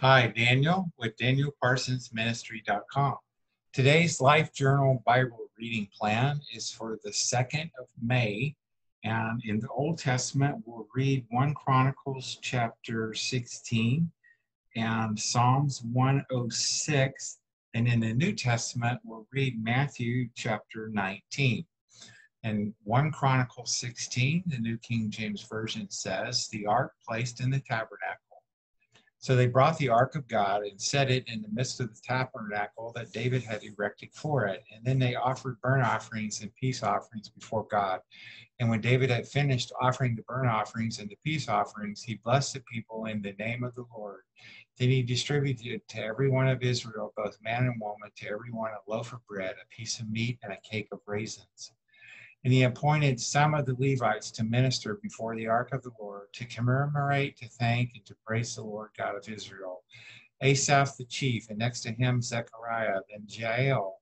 Hi, Daniel with DanielParsonsMinistry.com. Today's Life Journal Bible reading plan is for the 2nd of May. And in the Old Testament, we'll read 1 Chronicles chapter 16 and Psalms 106. And in the New Testament, we'll read Matthew chapter 19. And 1 Chronicles 16, the New King James Version says, The ark placed in the tabernacle so they brought the ark of God and set it in the midst of the tabernacle that David had erected for it. And then they offered burnt offerings and peace offerings before God. And when David had finished offering the burnt offerings and the peace offerings, he blessed the people in the name of the Lord. Then he distributed to every one of Israel, both man and woman, to every one a loaf of bread, a piece of meat, and a cake of raisins. And he appointed some of the Levites to minister before the ark of the Lord, to commemorate, to thank, and to praise the Lord God of Israel. Asaph the chief, and next to him Zechariah, then Jeiel,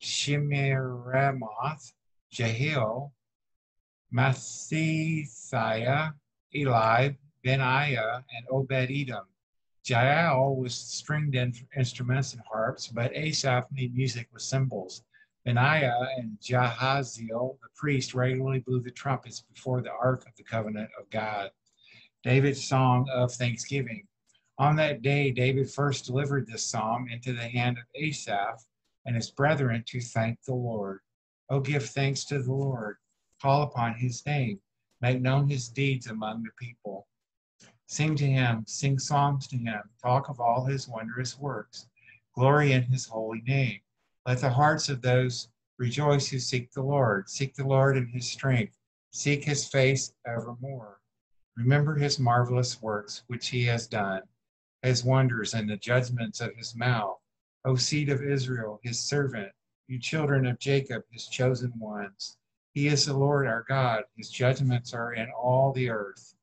Shemiramoth, Jehiel, Mattithiah, Eli, Benaiah, and Obed Edom. Jeiel was stringed in, instruments and harps, but Asaph made music with cymbals. Benaiah and Jahaziel, the priest, regularly blew the trumpets before the ark of the covenant of God. David's song of thanksgiving. On that day, David first delivered this psalm into the hand of Asaph and his brethren to thank the Lord. Oh, give thanks to the Lord. Call upon his name. Make known his deeds among the people. Sing to him, sing songs to him, talk of all his wondrous works. Glory in his holy name. Let the hearts of those rejoice who seek the Lord. Seek the Lord in his strength. Seek his face evermore. Remember his marvelous works which he has done, his wonders and the judgments of his mouth. O seed of Israel, his servant, you children of Jacob, his chosen ones. He is the Lord our God. His judgments are in all the earth.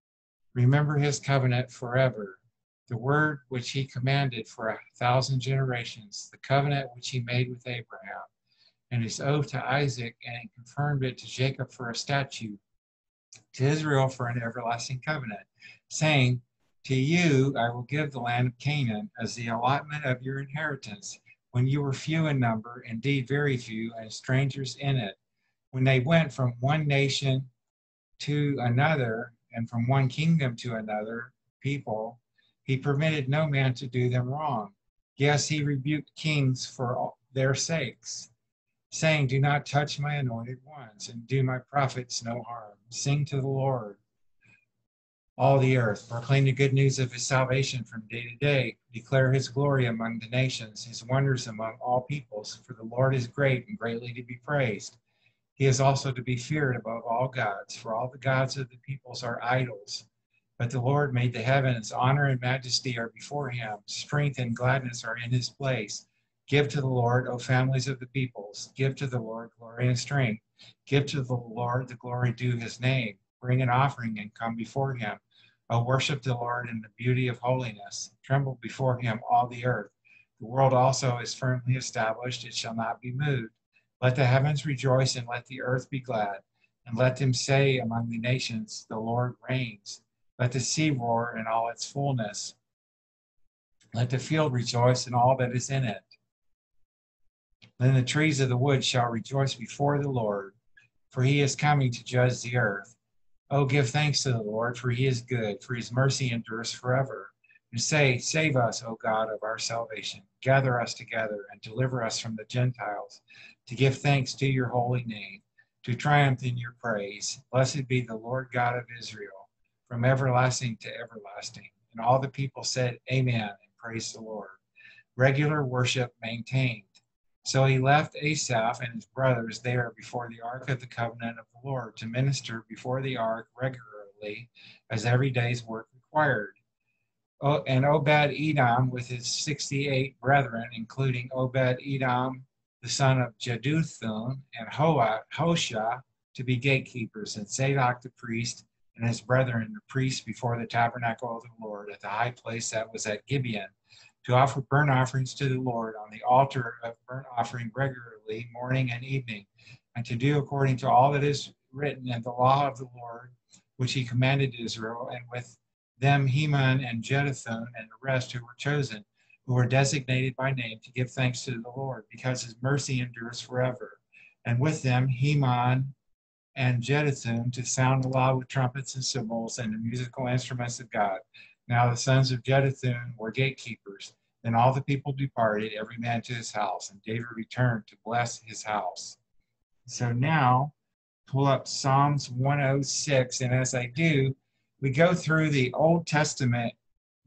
Remember his covenant forever the word which he commanded for a thousand generations, the covenant which he made with Abraham, and his oath to Isaac, and confirmed it to Jacob for a statute, to Israel for an everlasting covenant, saying, To you I will give the land of Canaan as the allotment of your inheritance, when you were few in number, indeed very few, and strangers in it. When they went from one nation to another, and from one kingdom to another people, he permitted no man to do them wrong. Yes, he rebuked kings for their sakes, saying, Do not touch my anointed ones, and do my prophets no harm. Sing to the Lord, all the earth. Proclaim the good news of his salvation from day to day. Declare his glory among the nations, his wonders among all peoples. For the Lord is great and greatly to be praised. He is also to be feared above all gods, for all the gods of the peoples are idols but the Lord made the heavens. Honor and majesty are before him. Strength and gladness are in his place. Give to the Lord, O families of the peoples. Give to the Lord glory and strength. Give to the Lord the glory due his name. Bring an offering and come before him. O worship the Lord in the beauty of holiness. Tremble before him, all the earth. The world also is firmly established, it shall not be moved. Let the heavens rejoice and let the earth be glad. And let them say among the nations, The Lord reigns. Let the sea roar in all its fullness. Let the field rejoice in all that is in it. Then the trees of the wood shall rejoice before the Lord, for he is coming to judge the earth. Oh, give thanks to the Lord, for he is good, for his mercy endures forever. And say, Save us, O God of our salvation. Gather us together and deliver us from the Gentiles, to give thanks to your holy name, to triumph in your praise. Blessed be the Lord God of Israel from everlasting to everlasting. And all the people said, Amen, and praise the Lord. Regular worship maintained. So he left Asaph and his brothers there before the ark of the covenant of the Lord to minister before the ark regularly as every day's work required. And Obed Edom with his 68 brethren, including Obed Edom, the son of Jeduthun, and Hoa, Hosha, to be gatekeepers, and Zadok the priest, and his brethren, the priests, before the tabernacle of the Lord at the high place that was at Gibeon, to offer burnt offerings to the Lord on the altar of burnt offering regularly, morning and evening, and to do according to all that is written in the law of the Lord, which he commanded Israel, and with them Heman and Jeduthun and the rest who were chosen, who were designated by name to give thanks to the Lord, because his mercy endures forever. And with them Heman and Jeduthun to sound aloud with trumpets and cymbals and the musical instruments of God. Now the sons of Jeduthun were gatekeepers. Then all the people departed, every man to his house, and David returned to bless his house. So now pull up Psalms 106, and as I do, we go through the Old Testament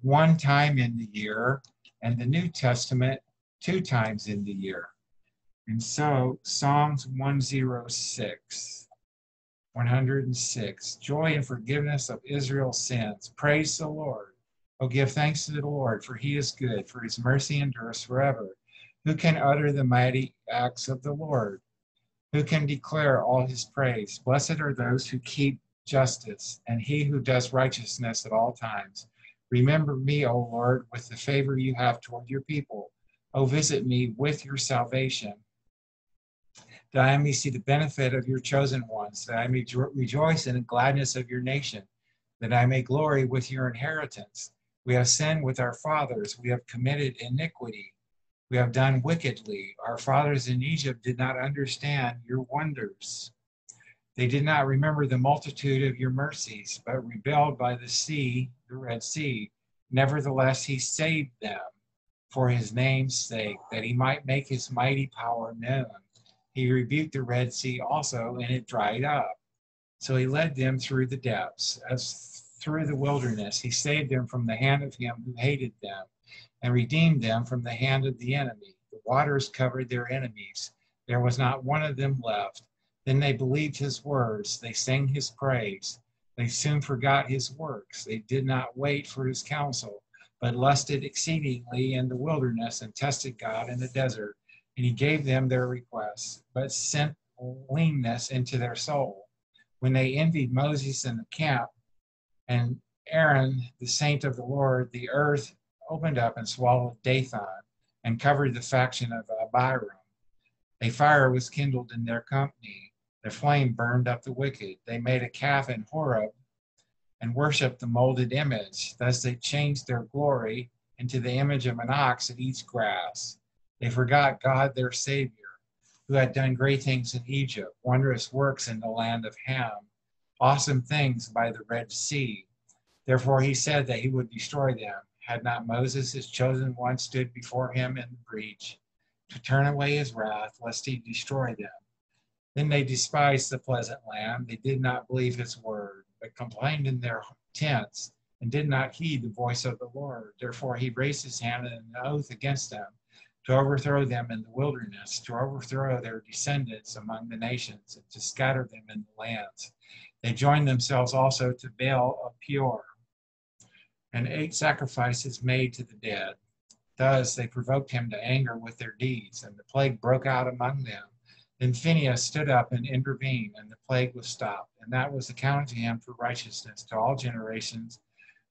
one time in the year and the New Testament two times in the year. And so, Psalms 106, 106, joy and forgiveness of Israel's sins. Praise the Lord. Oh, give thanks to the Lord, for he is good, for his mercy endures forever. Who can utter the mighty acts of the Lord? Who can declare all his praise? Blessed are those who keep justice, and he who does righteousness at all times. Remember me, O Lord, with the favor you have toward your people. O visit me with your salvation, that I may see the benefit of your chosen ones, that I may rejoice in the gladness of your nation, that I may glory with your inheritance. We have sinned with our fathers, we have committed iniquity, we have done wickedly. Our fathers in Egypt did not understand your wonders. They did not remember the multitude of your mercies, but rebelled by the sea, the Red Sea. Nevertheless, he saved them for his name's sake, that he might make his mighty power known. He rebuked the Red Sea also, and it dried up. So he led them through the depths, as through the wilderness. He saved them from the hand of him who hated them, and redeemed them from the hand of the enemy. The waters covered their enemies. There was not one of them left. Then they believed his words, they sang his praise. They soon forgot his works. They did not wait for his counsel, but lusted exceedingly in the wilderness and tested God in the desert. And he gave them their requests, but sent leanness into their soul. When they envied Moses in the camp and Aaron, the saint of the Lord, the earth opened up and swallowed Dathan and covered the faction of uh, Abiram. A fire was kindled in their company the flame burned up the wicked. They made a calf in Horeb and worshiped the molded image. Thus they changed their glory into the image of an ox that eats grass. They forgot God, their Savior, who had done great things in Egypt, wondrous works in the land of Ham, awesome things by the Red Sea. Therefore he said that he would destroy them. Had not Moses, his chosen one, stood before him in the breach to turn away his wrath, lest he destroy them? Then they despised the pleasant land. They did not believe his word, but complained in their tents and did not heed the voice of the Lord. Therefore, he raised his hand in an oath against them to overthrow them in the wilderness, to overthrow their descendants among the nations, and to scatter them in the lands. They joined themselves also to Baal of Peor and ate sacrifices made to the dead. Thus they provoked him to anger with their deeds, and the plague broke out among them. Then Phinehas stood up and intervened, and the plague was stopped. And that was accounted to him for righteousness to all generations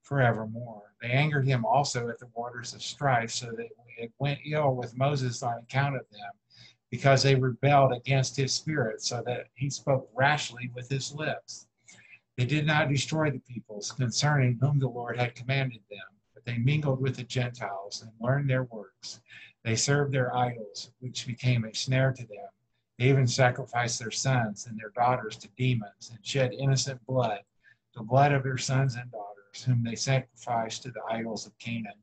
forevermore. They angered him also at the waters of strife, so that it went ill with Moses on account of them, because they rebelled against his spirit, so that he spoke rashly with his lips. They did not destroy the peoples concerning whom the Lord had commanded them, but they mingled with the Gentiles and learned their works. They served their idols, which became a snare to them they even sacrificed their sons and their daughters to demons and shed innocent blood, the blood of their sons and daughters, whom they sacrificed to the idols of Canaan.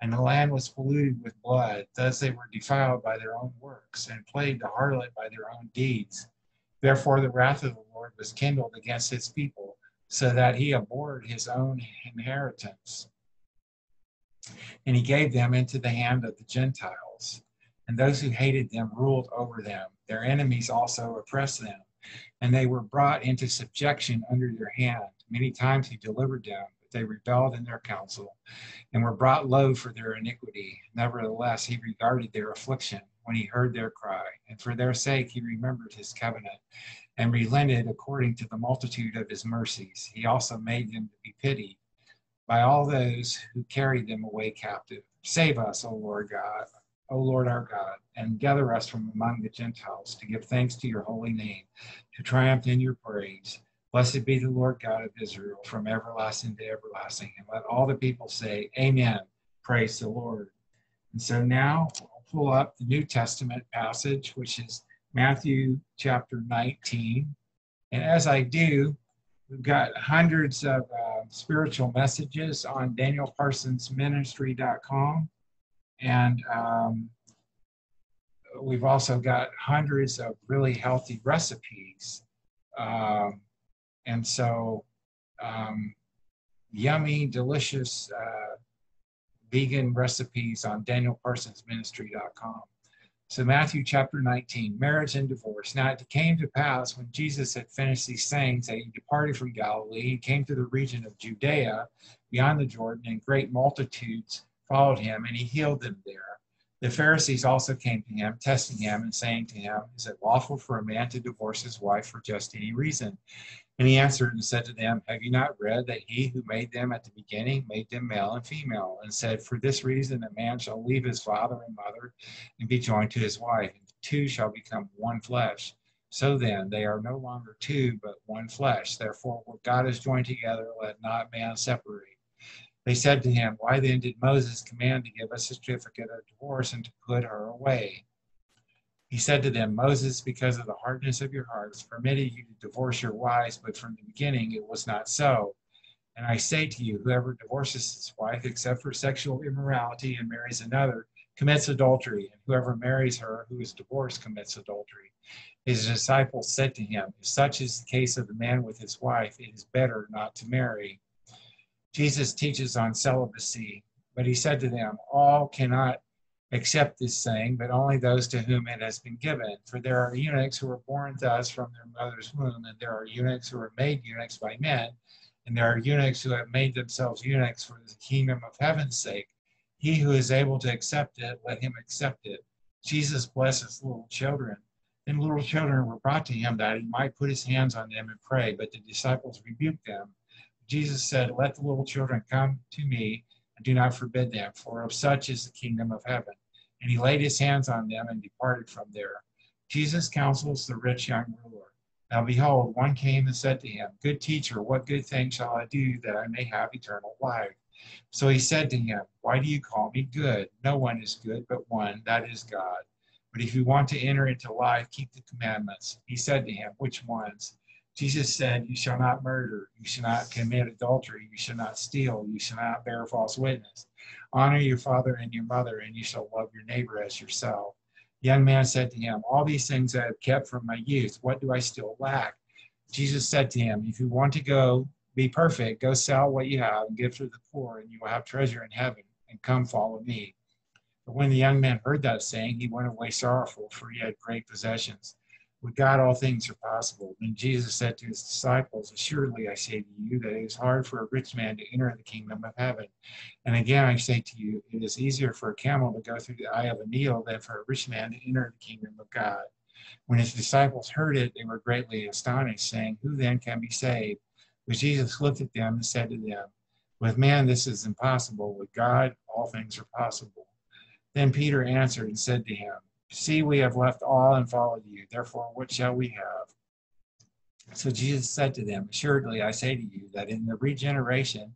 And the land was polluted with blood. Thus they were defiled by their own works and played the harlot by their own deeds. Therefore, the wrath of the Lord was kindled against his people, so that he abhorred his own inheritance. And he gave them into the hand of the Gentiles and those who hated them ruled over them. Their enemies also oppressed them, and they were brought into subjection under their hand. Many times he delivered them, they rebelled in their counsel and were brought low for their iniquity. Nevertheless, he regarded their affliction when he heard their cry, and for their sake he remembered his covenant and relented according to the multitude of his mercies. He also made them to be pitied by all those who carried them away captive. Save us, O Lord God O Lord our God, and gather us from among the Gentiles to give thanks to your holy name, to triumph in your praise. Blessed be the Lord God of Israel from everlasting to everlasting. And let all the people say, Amen. Praise the Lord. And so now I'll pull up the New Testament passage, which is Matthew chapter 19. And as I do, we've got hundreds of uh, spiritual messages on danielparsonsministry.com. And um, we've also got hundreds of really healthy recipes. Um, and so, um, yummy, delicious uh, vegan recipes on danielparsonsministry.com. So, Matthew chapter 19, marriage and divorce. Now it came to pass when Jesus had finished these sayings that he departed from Galilee. He came to the region of Judea beyond the Jordan, and great multitudes followed him, and he healed them there. The Pharisees also came to him, testing him and saying to him, Is it lawful for a man to divorce his wife for just any reason? And he answered and said to them, Have you not read that he who made them at the beginning made them male and female, and said, For this reason a man shall leave his father and mother and be joined to his wife, and two shall become one flesh. So then, they are no longer two, but one flesh. Therefore, what God has joined together, let not man separate. They said to him, Why then did Moses command to give a certificate of divorce and to put her away? He said to them, Moses, because of the hardness of your hearts, permitted you to divorce your wives, but from the beginning it was not so. And I say to you, whoever divorces his wife except for sexual immorality and marries another commits adultery, and whoever marries her who is divorced commits adultery. His disciples said to him, If such is the case of the man with his wife, it is better not to marry. Jesus teaches on celibacy, but he said to them, All cannot accept this saying, but only those to whom it has been given. For there are eunuchs who were born thus from their mother's womb, and there are eunuchs who were made eunuchs by men, and there are eunuchs who have made themselves eunuchs for the kingdom of heaven's sake. He who is able to accept it, let him accept it. Jesus blesses little children. Then little children were brought to him that he might put his hands on them and pray, but the disciples rebuked them. Jesus said, Let the little children come to me, and do not forbid them, for of such is the kingdom of heaven. And he laid his hands on them and departed from there. Jesus counsels the rich young ruler. Now behold, one came and said to him, Good teacher, what good thing shall I do that I may have eternal life? So he said to him, Why do you call me good? No one is good but one, that is God. But if you want to enter into life, keep the commandments. He said to him, Which ones? Jesus said, You shall not murder, you shall not commit adultery, you shall not steal, you shall not bear false witness. Honor your father and your mother, and you shall love your neighbor as yourself. The young man said to him, All these things I have kept from my youth. What do I still lack? Jesus said to him, If you want to go be perfect, go sell what you have and give to the poor, and you will have treasure in heaven, and come follow me. But when the young man heard that saying, he went away sorrowful, for he had great possessions. With God, all things are possible. Then Jesus said to his disciples, Assuredly, I say to you that it is hard for a rich man to enter the kingdom of heaven. And again, I say to you, it is easier for a camel to go through the eye of a needle than for a rich man to enter the kingdom of God. When his disciples heard it, they were greatly astonished, saying, Who then can be saved? But Jesus looked at them and said to them, With man this is impossible, with God all things are possible. Then Peter answered and said to him, See, we have left all and followed you. Therefore, what shall we have? So Jesus said to them, Assuredly, I say to you that in the regeneration,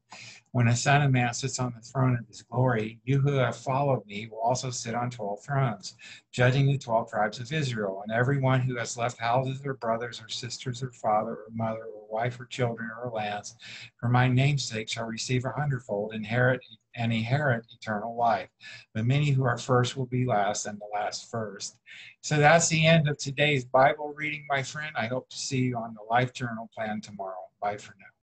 when a Son of Man sits on the throne of his glory, you who have followed me will also sit on 12 thrones, judging the 12 tribes of Israel. And everyone who has left houses or brothers or sisters or father or mother or wife or children or lands for my name's sake shall receive a hundredfold, inherit and inherit eternal life. But many who are first will be last, and the last first. So that's the end of today's Bible reading, my friend. I hope to see you on the Life Journal plan tomorrow. Bye for now.